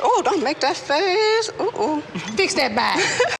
Oh, don't make that face. Ooh, ooh. Fix that back.